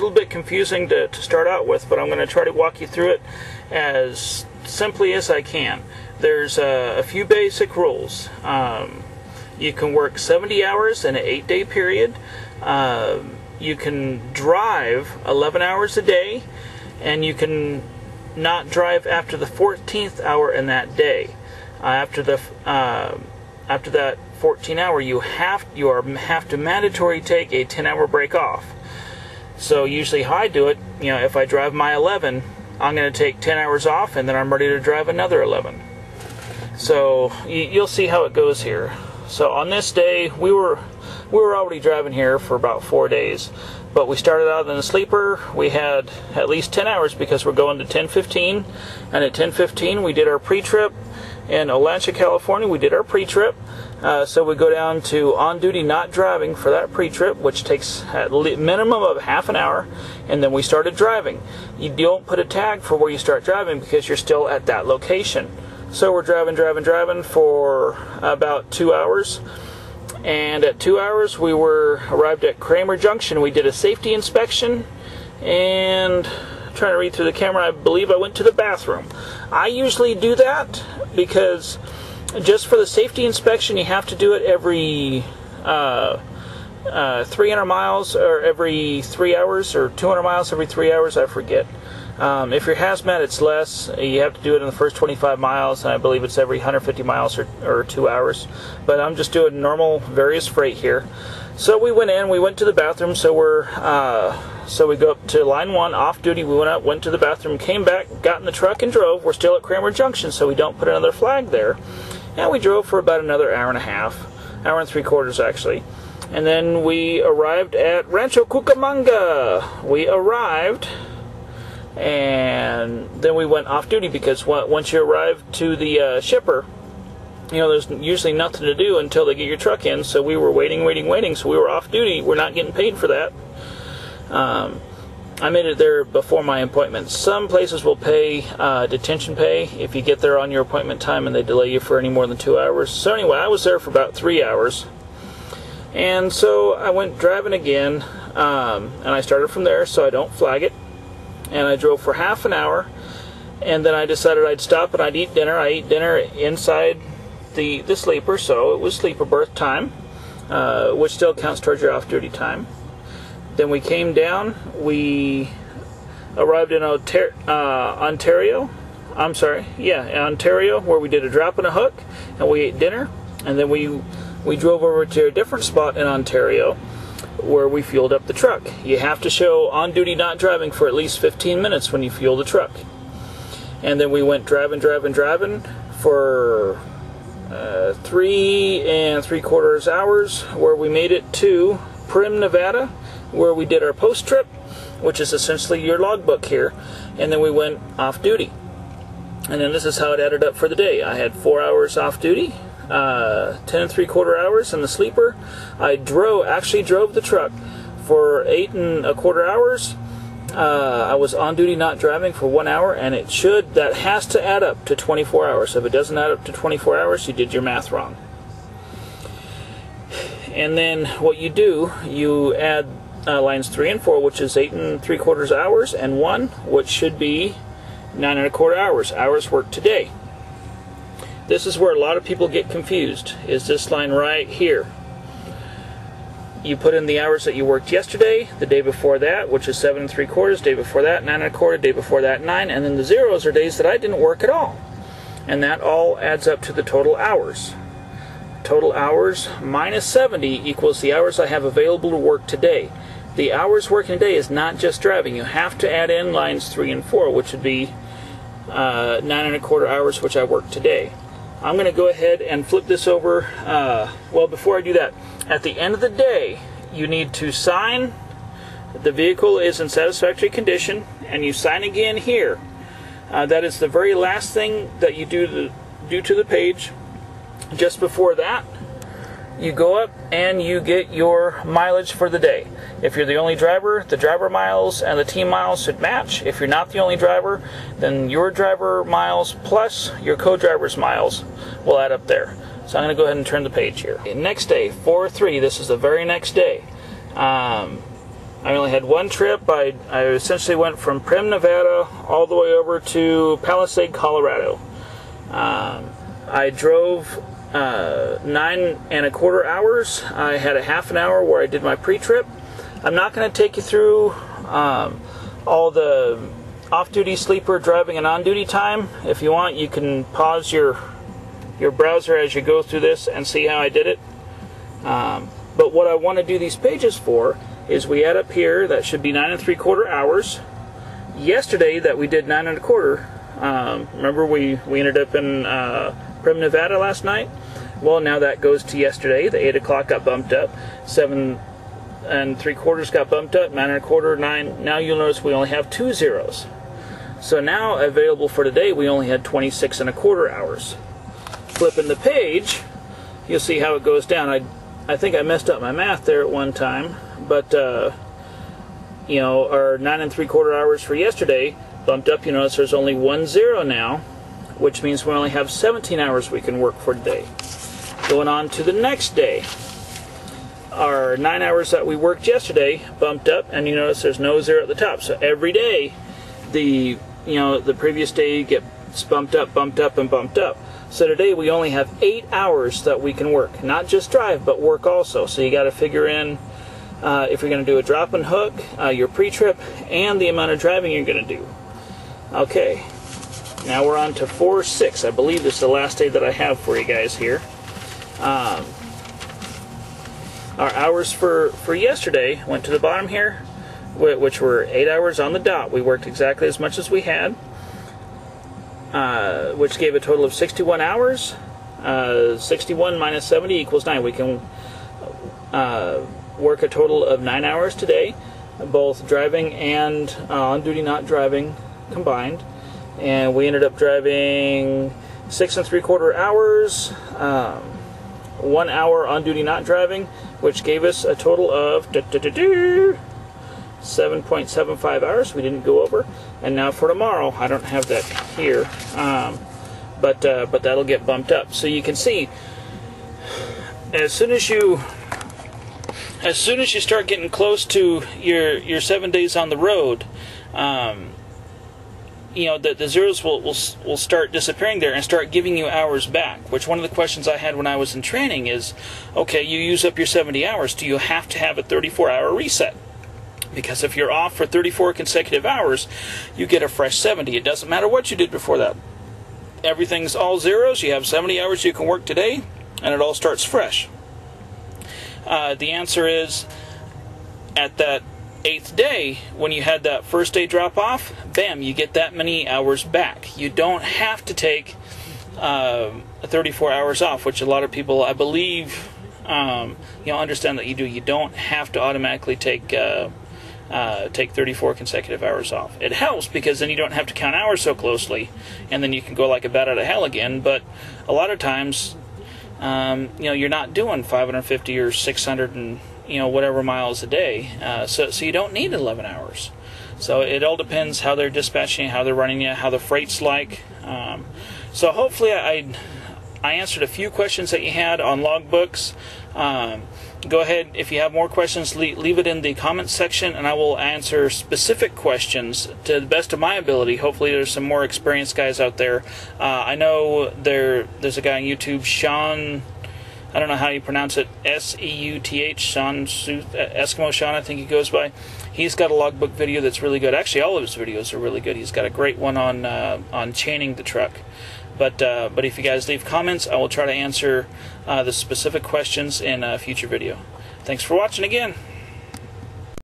A little bit confusing to, to start out with, but I'm going to try to walk you through it as simply as I can. There's a, a few basic rules. Um, you can work 70 hours in an eight day period. Uh, you can drive 11 hours a day, and you can not drive after the 14th hour in that day. Uh, after the uh, after that 14 hour, you have you are have to mandatory take a 10 hour break off. So usually how I do it, you know, if I drive my 11, I'm going to take 10 hours off, and then I'm ready to drive another 11. So you'll see how it goes here. So on this day, we were we were already driving here for about four days, but we started out in a sleeper. We had at least 10 hours because we're going to 10:15, and at 10:15 we did our pre-trip in Olancha, California. We did our pre-trip. Uh, so we go down to on duty not driving for that pre-trip, which takes at minimum of half an hour, and then we started driving. You don't put a tag for where you start driving because you're still at that location. So we're driving, driving, driving for about two hours. And at two hours, we were arrived at Kramer Junction. We did a safety inspection, and trying to read through the camera, I believe I went to the bathroom. I usually do that because just for the safety inspection, you have to do it every uh, uh, 300 miles or every three hours or 200 miles every three hours. I forget. Um, if you're hazmat, it's less. You have to do it in the first 25 miles, and I believe it's every 150 miles or, or two hours. But I'm just doing normal various freight here. So we went in, we went to the bathroom, so we're, uh, so we go up to line one, off duty, we went out, went to the bathroom, came back, got in the truck and drove. We're still at Kramer Junction, so we don't put another flag there. And we drove for about another hour and a half, hour and three quarters actually. And then we arrived at Rancho Cucamonga. We arrived and then we went off duty because once you arrive to the uh, shipper, you know, there's usually nothing to do until they get your truck in. So we were waiting, waiting, waiting. So we were off duty. We're not getting paid for that. Um, I made it there before my appointment. Some places will pay uh, detention pay if you get there on your appointment time and they delay you for any more than two hours. So anyway, I was there for about three hours. And so I went driving again, um, and I started from there so I don't flag it and I drove for half an hour and then I decided I'd stop and I'd eat dinner. I ate dinner inside the, the sleeper, so it was sleeper berth time, uh, which still counts towards your off duty time. Then we came down, we arrived in Ontario, uh, Ontario. I'm sorry, yeah, Ontario, where we did a drop and a hook, and we ate dinner, and then we we drove over to a different spot in Ontario where we fueled up the truck. You have to show on duty not driving for at least 15 minutes when you fuel the truck. And then we went driving, driving, driving for uh, three and three quarters hours where we made it to Primm, Nevada, where we did our post trip, which is essentially your logbook here. And then we went off duty. And then this is how it added up for the day. I had four hours off duty, uh, 10 and 3 quarter hours in the sleeper. I drove, actually drove the truck for 8 and a quarter hours. Uh, I was on duty not driving for one hour, and it should, that has to add up to 24 hours. If it doesn't add up to 24 hours, you did your math wrong. And then what you do, you add uh, lines 3 and 4, which is 8 and 3 quarters hours, and 1, which should be 9 and a quarter hours. Hours worked today. This is where a lot of people get confused, is this line right here. You put in the hours that you worked yesterday, the day before that, which is seven and three quarters, day before that, nine and a quarter, day before that, nine, and then the zeros are days that I didn't work at all. And that all adds up to the total hours. Total hours minus 70 equals the hours I have available to work today. The hours working a day is not just driving. You have to add in lines 3 and 4, which would be uh, 9 and a quarter hours, which I worked today. I'm going to go ahead and flip this over. Uh, well, before I do that, at the end of the day, you need to sign the vehicle is in satisfactory condition, and you sign again here. Uh, that is the very last thing that you do, do to the page. Just before that, you go up and you get your mileage for the day. If you're the only driver, the driver miles and the team miles should match. If you're not the only driver, then your driver miles plus your co-driver's miles will add up there. So I'm going to go ahead and turn the page here. Next day, 4-3, this is the very next day. Um, I only had one trip. I, I essentially went from Primm, Nevada, all the way over to Palisade, Colorado. Um, I drove uh, nine and a quarter hours. I had a half an hour where I did my pre-trip. I'm not going to take you through um, all the off-duty sleeper driving and on-duty time. If you want, you can pause your your browser as you go through this and see how I did it. Um, but what I want to do these pages for is we add up here that should be nine and three quarter hours. Yesterday that we did nine and a quarter. Um, remember we we ended up in uh, Primm, Nevada last night. Well, now that goes to yesterday. The eight o'clock got bumped up. Seven and three quarters got bumped up. Nine and a quarter, nine. Now you'll notice we only have two zeros. So now available for today, we only had 26 and a quarter hours. Flipping the page, you'll see how it goes down. I, I think I messed up my math there at one time, but uh, you know, our nine and three quarter hours for yesterday bumped up. You notice there's only one zero now, which means we only have 17 hours we can work for today. Going on to the next day, our nine hours that we worked yesterday bumped up, and you notice there's no zero at the top. So every day, the you know the previous day gets bumped up, bumped up, and bumped up. So today we only have eight hours that we can work, not just drive, but work also. So you got to figure in uh, if you're going to do a drop and hook, uh, your pre-trip, and the amount of driving you're going to do. Okay, now we're on to 4-6. I believe this is the last day that I have for you guys here. Um, our hours for, for yesterday went to the bottom here, which were 8 hours on the dot. We worked exactly as much as we had, uh, which gave a total of 61 hours. Uh, 61 minus 70 equals 9. We can uh, work a total of 9 hours today, both driving and uh, on duty not driving combined. And we ended up driving six and three quarter hours, um, one hour on duty not driving, which gave us a total of 7.75 hours. We didn't go over. And now for tomorrow, I don't have that here, um, but uh, but that'll get bumped up. So you can see, as soon as you as soon as you start getting close to your your seven days on the road, um, you know the, the zeros will, will will start disappearing there and start giving you hours back. Which one of the questions I had when I was in training is, okay, you use up your 70 hours. Do you have to have a 34 hour reset? Because if you're off for 34 consecutive hours, you get a fresh 70. It doesn't matter what you did before that. Everything's all zeros. You have 70 hours you can work today, and it all starts fresh. Uh, the answer is at that eighth day, when you had that first day drop off, bam, you get that many hours back. You don't have to take uh, 34 hours off, which a lot of people, I believe, um, you know, understand that you do. You don't have to automatically take. Uh, uh, take 34 consecutive hours off. It helps because then you don't have to count hours so closely, and then you can go like a bat out of hell again. But a lot of times, um, you know, you're not doing 550 or 600 and you know whatever miles a day, uh, so so you don't need 11 hours. So it all depends how they're dispatching, how they're running you, how the freight's like. Um, so hopefully I I answered a few questions that you had on logbooks. Um, go ahead if you have more questions leave, leave, it in the comments section and i will answer specific questions to the best of my ability hopefully there's some more experienced guys out there uh, i know there there's a guy on youtube sean i don't know how you pronounce it. S-e-u-t-h sean eskimo sean i think he goes by. He's got a logbook video that's really good. Actually all of his videos are really good. He's got a great one on uh, on chaining the truck. But uh, but if you guys leave comments, I will try to answer uh, the specific questions in a future video. Thanks for watching again.